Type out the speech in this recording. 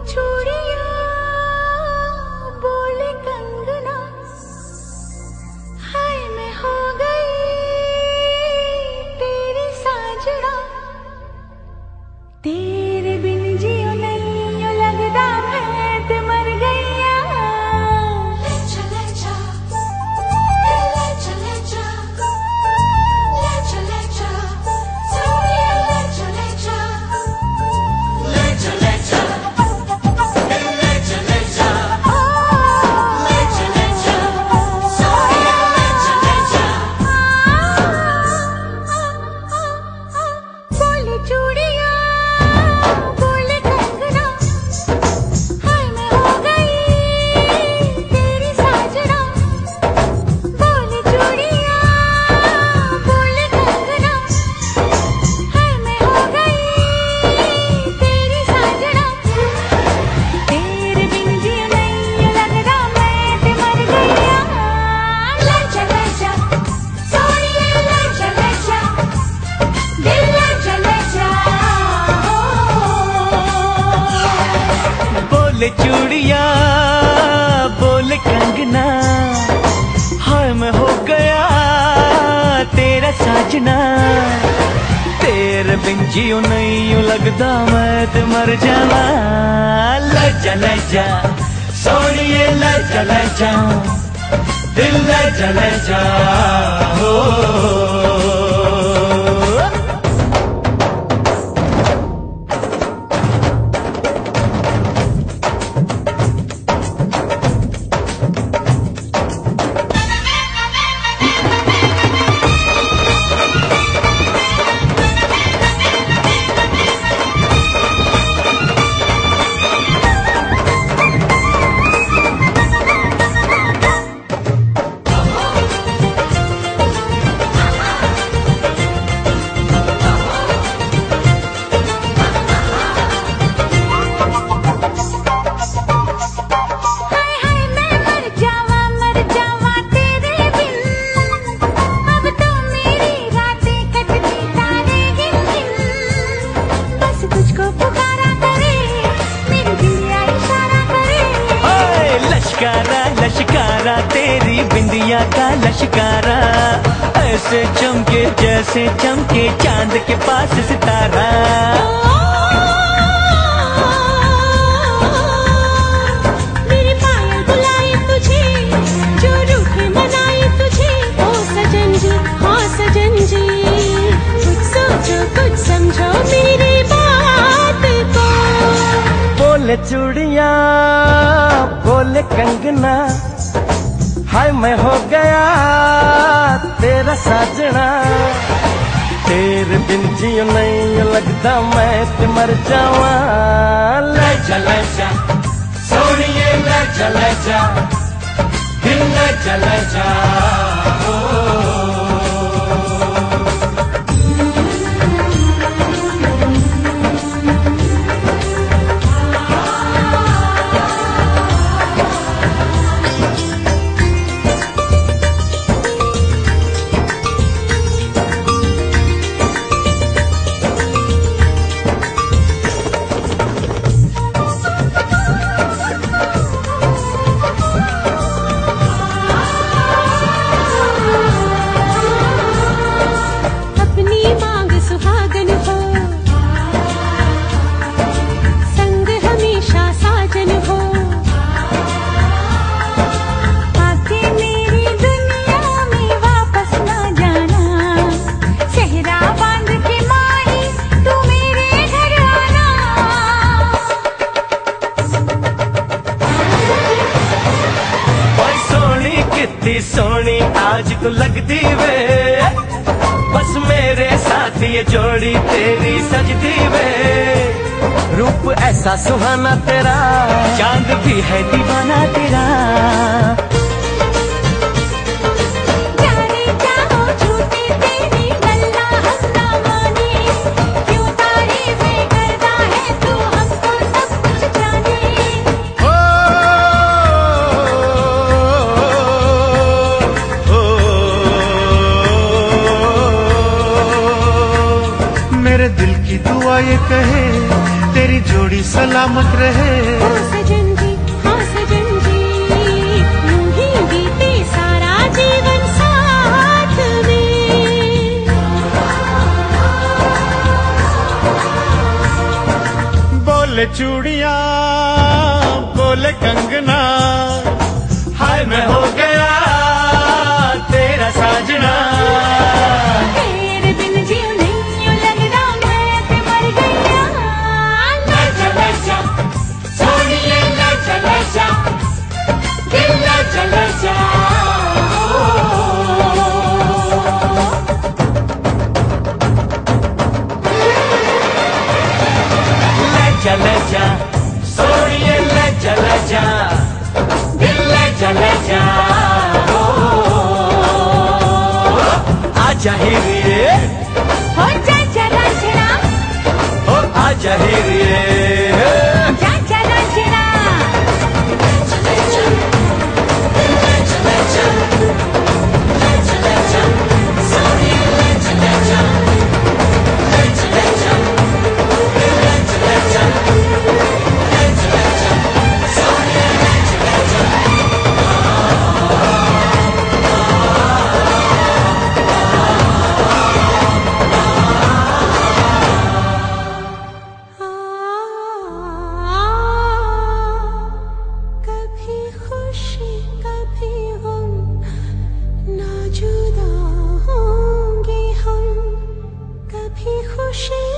बोले चूड़िया, बोले कंगना, हाय मैं हो गया तेरा साजना। तेरे बिन जियो नहीं लगता मैं तो मर जावा। लजा लजा सोनिए लजा लजा दिल लजा लजा हो। लश्कारा लश्कारा तेरी बिंदिया का लश्कारा। ऐसे चमके जैसे चमके चाँद के पास सितारा। मेरे जो ओ जी जी बोले कंगना, हाय मैं हो गया तेरा साजना। तेरे बिन जियो नहीं लगता मैं ते मर जावा लजा लजा सोनिए लजा लजा दिल लजा लजा अपनी कितनी सोनी आज तो लगती वे। बस मेरे साथ ये जोड़ी तेरी सजती वे। रूप ऐसा सुहाना तेरा, चाँद भी है दीवाना तेरा। मेरे दिल की दुआ ये कहे तेरी जोड़ी सलामत रहे। ओ सजन जी हाँ सजन जी यूँ ही बीते सारा जीवन साथ में। बोले चूड़िया आजा हो जा जरा जरा हो आजा हीरे खुशी